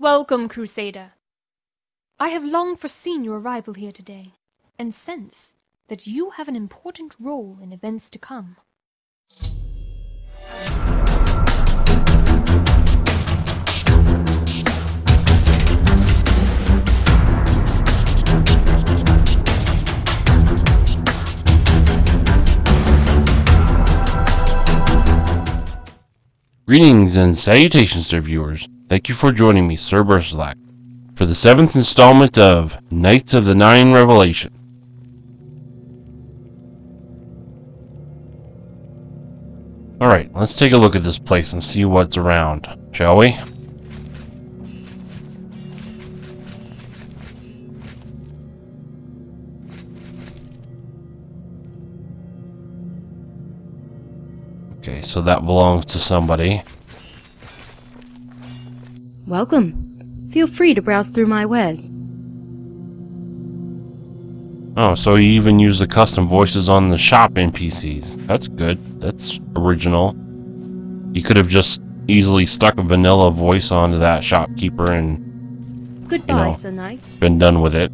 Welcome, Crusader. I have long foreseen your arrival here today, and sense that you have an important role in events to come. Greetings and salutations to viewers. Thank you for joining me, Sir Bercilak, for the seventh installment of Knights of the Nine Revelation. Alright, let's take a look at this place and see what's around, shall we? Okay, so that belongs to somebody. Welcome. Feel free to browse through my wares. Oh, so you even use the custom voices on the shop NPCs. That's good. That's original. You could have just easily stuck a vanilla voice onto that shopkeeper and Goodbye, know. Sir Knight. been done with it.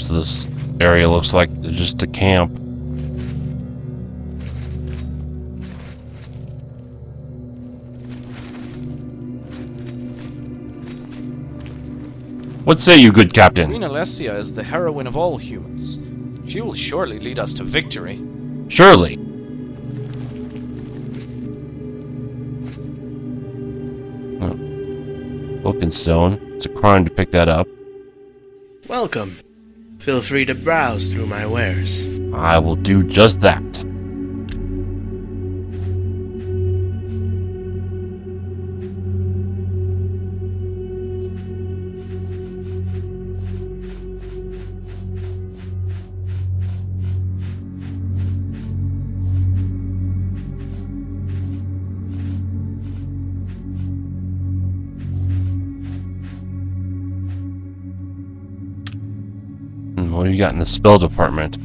Rest of this area looks like just a camp. What say you, good captain? Queen Alessia is the heroine of all humans. She will surely lead us to victory. Surely. Oh. Book and stone. It's a crime to pick that up. Welcome. Feel free to browse through my wares. I will do just that. Do you got in the spell department?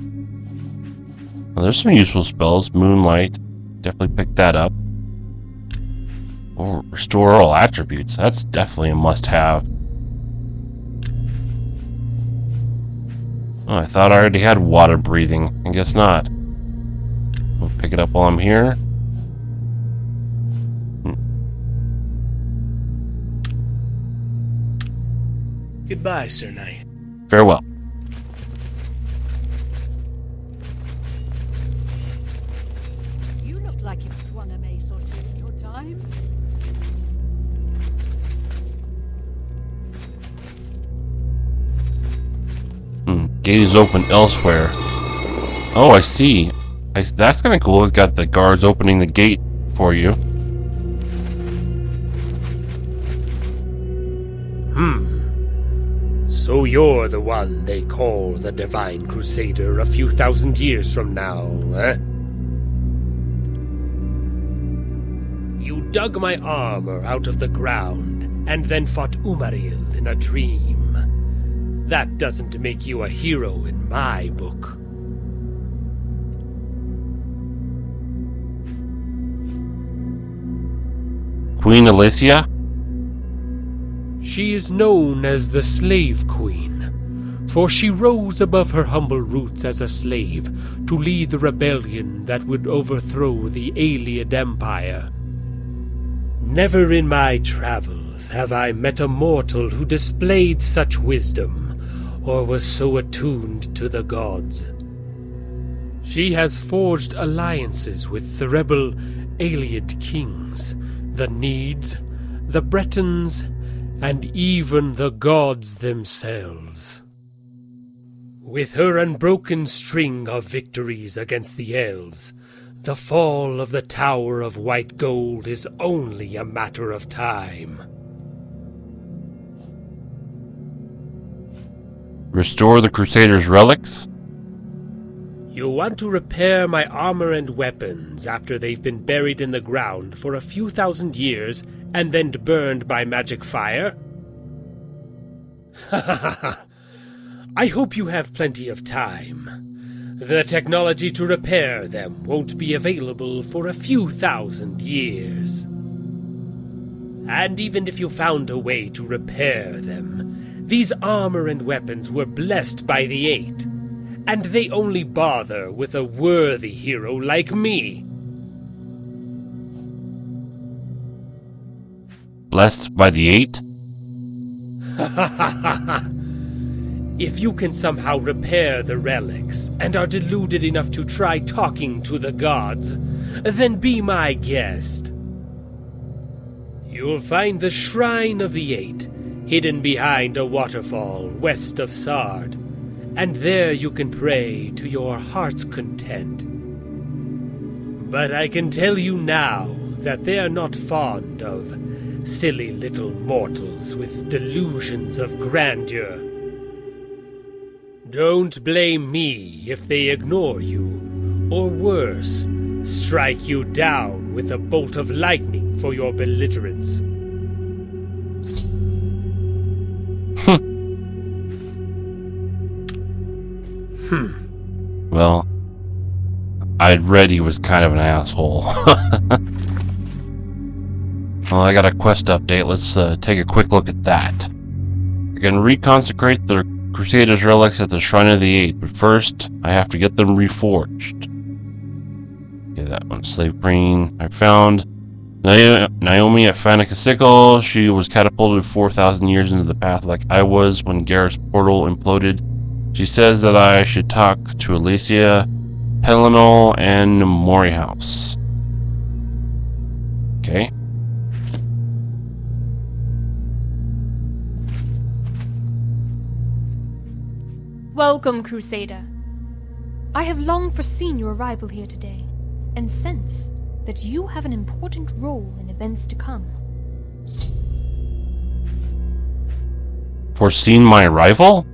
Well, there's some useful spells. Moonlight. Definitely pick that up. Or restore all attributes. That's definitely a must-have. Oh, I thought I already had water breathing. I guess not. We'll pick it up while I'm here. Goodbye, Sir Knight. Farewell. Gate is open elsewhere. Oh, I see. I, that's kind of cool. It got the guards opening the gate for you. Hmm. So you're the one they call the Divine Crusader a few thousand years from now, eh? You dug my armor out of the ground and then fought Umaril in a dream. That doesn't make you a hero in my book. Queen Alicia? She is known as the Slave Queen, for she rose above her humble roots as a slave to lead the rebellion that would overthrow the Ayleid Empire. Never in my travels have I met a mortal who displayed such wisdom or was so attuned to the gods. She has forged alliances with the rebel Ayleid kings, the Nedes, the Bretons, and even the gods themselves. With her unbroken string of victories against the elves, the fall of the Tower of White Gold is only a matter of time. Restore the Crusader's relics? You'll want to repair my armor and weapons after they've been buried in the ground for a few thousand years and then burned by magic fire? I hope you have plenty of time. The technology to repair them won't be available for a few thousand years. And even if you found a way to repair them, these armor and weapons were blessed by the Eight, and they only bother with a worthy hero like me. Blessed by the Eight? If you can somehow repair the relics and are deluded enough to try talking to the gods, then be my guest. You'll find the Shrine of the Eight hidden behind a waterfall west of Sard, and there you can pray to your heart's content. But I can tell you now that they're not fond of silly little mortals with delusions of grandeur. Don't blame me if they ignore you, or worse, strike you down with a bolt of lightning for your belligerence. Well, I'd read he was kind of an asshole. well, I got a quest update. Let's uh, take a quick look at that. I can reconsecrate the Crusaders' relics at the Shrine of the Eight, but first I have to get them reforged. Okay, that one. Slave Queen. I found Naomi at Fanacasecul. She was catapulted 4,000 years into the path like I was when Gareth's portal imploded. She says that I should talk to Alicia, Pelinal, and Morihaus. Okay. Welcome, Crusader. I have long foreseen your arrival here today, and sense that you have an important role in events to come. Foreseen my arrival?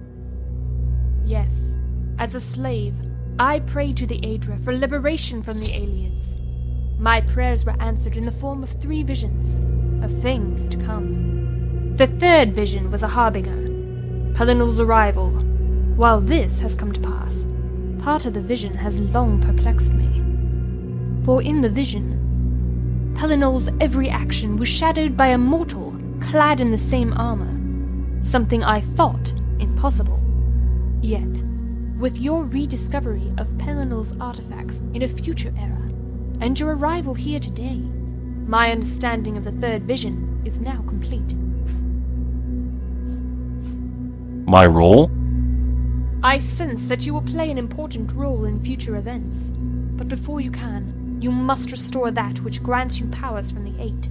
Yes, as a slave, I prayed to the Aedra for liberation from the Aliens. My prayers were answered in the form of three visions of things to come. The third vision was a harbinger, Pelinal's arrival. While this has come to pass, part of the vision has long perplexed me. For in the vision, Pelinal's every action was shadowed by a mortal clad in the same armor, something I thought impossible. Yet, with your rediscovery of Pelinal's artifacts in a future era, and your arrival here today, my understanding of the third vision is now complete. My role? I sense that you will play an important role in future events, but before you can, you must restore that which grants you powers from the Eight.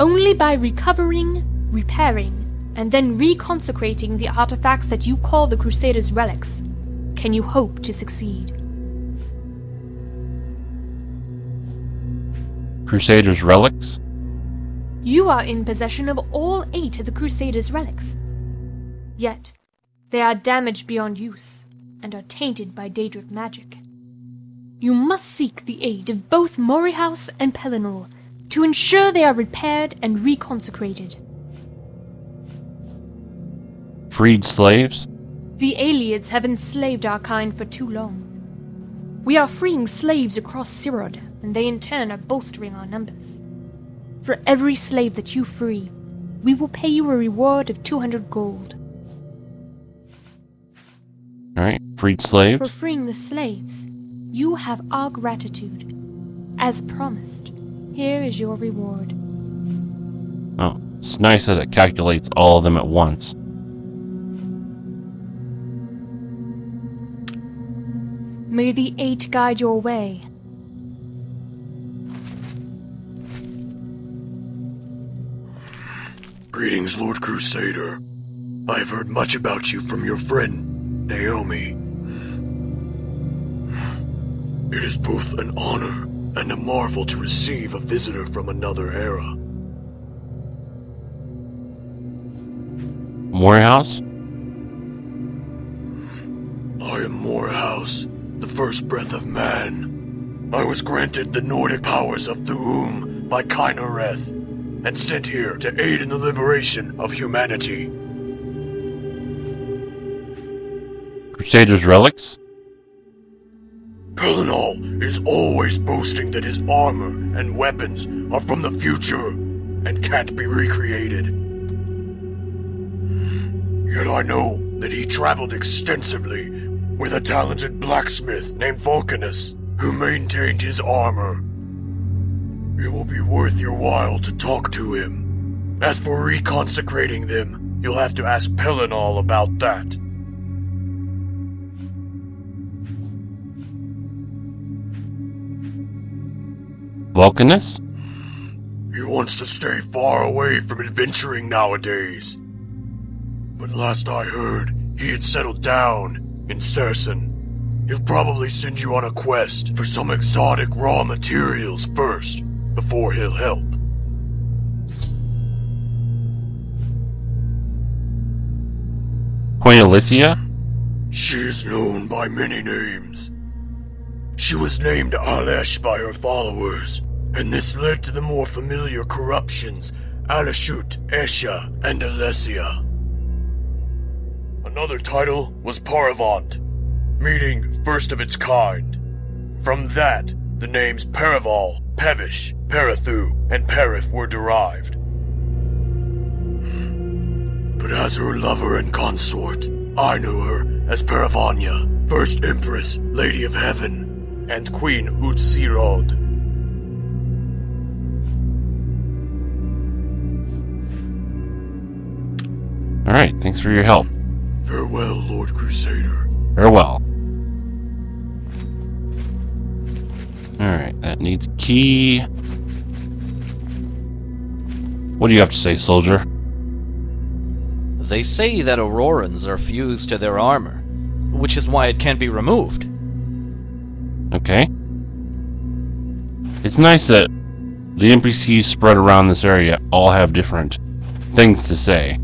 Only by recovering, repairing, and then reconsecrating the artifacts that you call the Crusaders' relics can you hope to succeed. Crusaders' relics? You are in possession of all eight of the Crusaders' relics. Yet, they are damaged beyond use and are tainted by Daedric magic. You must seek the aid of both Morihaus and Pelinal to ensure they are repaired and reconsecrated. Freed slaves? The Ayleids have enslaved our kind for too long. We are freeing slaves across Cyrod, and they in turn are bolstering our numbers. For every slave that you free, we will pay you a reward of 200 gold. Alright, freed slaves? For freeing the slaves, you have our gratitude. As promised, here is your reward. Oh, it's nice that it calculates all of them at once. May the Eight guide your way. Greetings, Lord Crusader. I have heard much about you from your friend, Naomi. It is both an honor and a marvel to receive a visitor from another era. Morihaus? First breath of man. I was granted the Nordic powers of the Thu'um by Kynareth, and sent here to aid in the liberation of humanity. Crusader's relics? Pelinal is always boasting that his armor and weapons are from the future and can't be recreated. Yet I know that he traveled extensively with a talented blacksmith named Vulcanus who maintained his armor. It will be worth your while to talk to him. As for reconsecrating them, you'll have to ask Pelinal about that. Vulcanus? He wants to stay far away from adventuring nowadays. But last I heard, he had settled down in Cerson. He'll probably send you on a quest for some exotic raw materials first, before he'll help. Queen Alicia? She is known by many names. She was named Alesh by her followers, and this led to the more familiar corruptions Alashut, Esha, and Alessia. Another title was Paravant, meaning first of its kind. From that, the names Paraval, Pevish, Parathu, and Perif were derived. But as her lover and consort, I knew her as Paravanya, First Empress, Lady of Heaven, and Queen Utsirod. Alright, thanks for your help. Farewell, Lord Crusader. Farewell. Alright, that needs a key. What do you have to say, soldier? They say that Aurorans are fused to their armor, which is why it can't be removed. Okay. It's nice that the NPCs spread around this area all have different things to say.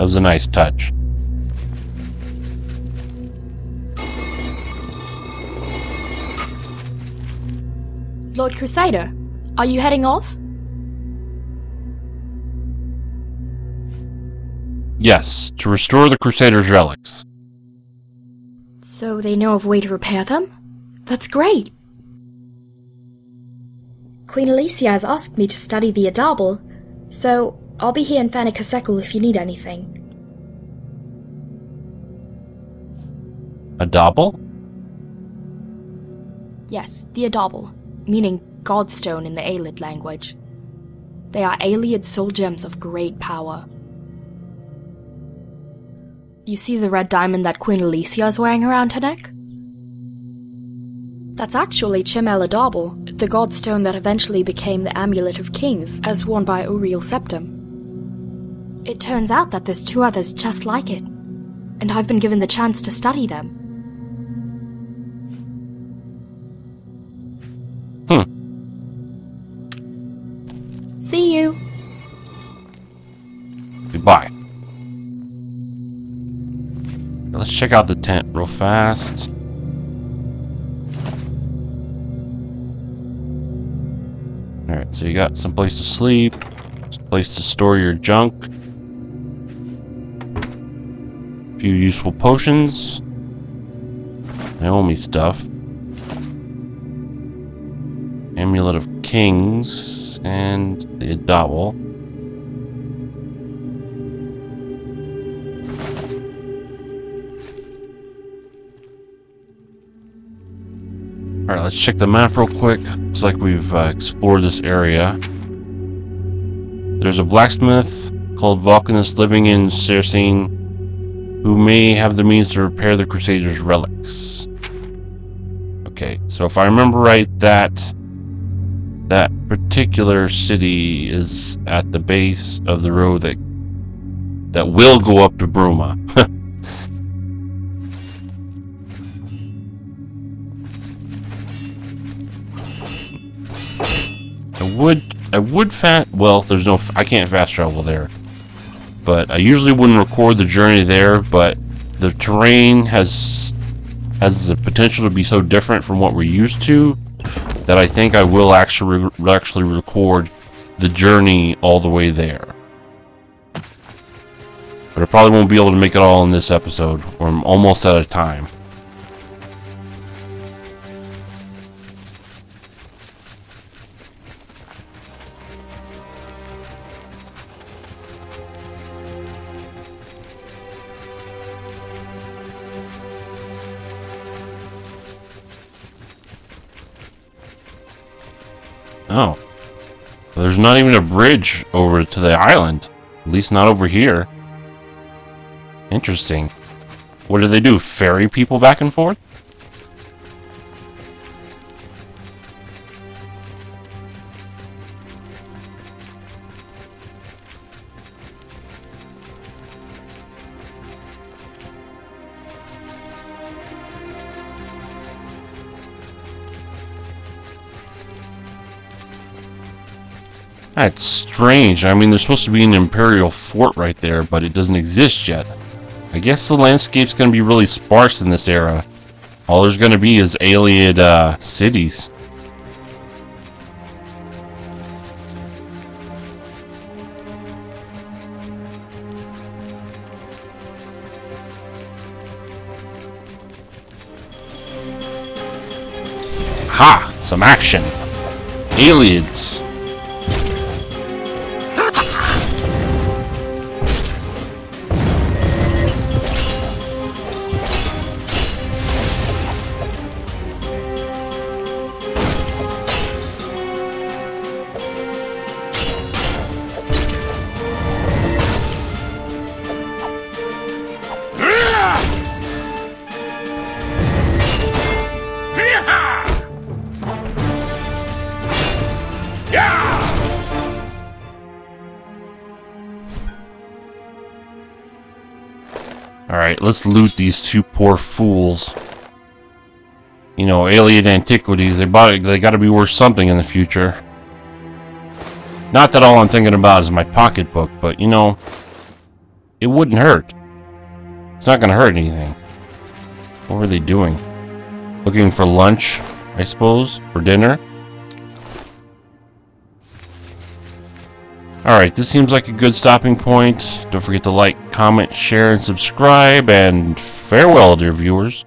That was a nice touch. Lord Crusader, are you heading off? Yes, to restore the Crusader's relics. So they know of a way to repair them? That's great! Queen Alicia has asked me to study the Adabal, so I'll be here in Fanacasecul if you need anything. A double? Yes, the Adabal, meaning Godstone in the Ayleid language. They are Ayleid soul gems of great power. You see the red diamond that Queen Alicia is wearing around her neck? That's actually Chim-el Adabal, the godstone that eventually became the Amulet of Kings, as worn by Uriel Septim. It turns out that there's two others just like it, and I've been given the chance to study them. Hmm. See you. Goodbye. Let's check out the tent real fast. Alright, so you got some place to sleep, some place to store your junk, few useful potions, Naomi stuff, Amulet of Kings, and the Adawal. Alright, let's check the map real quick. Looks like we've uh, explored this area. There's a blacksmith called Vulcanus living in Cersine who may have the means to repair the Crusaders' relics. Okay, so if I remember right, that that particular city is at the base of the road that that will go up to Bruma. I would, I would fast. Well, there's no, I can't fast travel there. But I usually wouldn't record the journey there. But the terrain has has the potential to be so different from what we're used to that I think I will actually re actually record the journey all the way there. But I probably won't be able to make it all in this episode. I'm almost out of time. Oh. There's not even a bridge over to the island. At least not over here. Interesting. What do they do? Ferry people back and forth? Strange. I mean, there's supposed to be an Imperial fort right there, but it doesn't exist yet. I guess the landscape's going to be really sparse in this era. All there's going to be is alien uh, cities. Ha! Some action! Aliens! Let's loot these two poor fools. You know, alien antiquities, they bought they gotta be worth something in the future. Not that all I'm thinking about is my pocketbook, but you know, it wouldn't hurt. It's not gonna hurt anything. What were they doing? Looking for lunch, I suppose, for dinner? Alright, this seems like a good stopping point. Don't forget to like, comment, share, and subscribe, and farewell, dear viewers.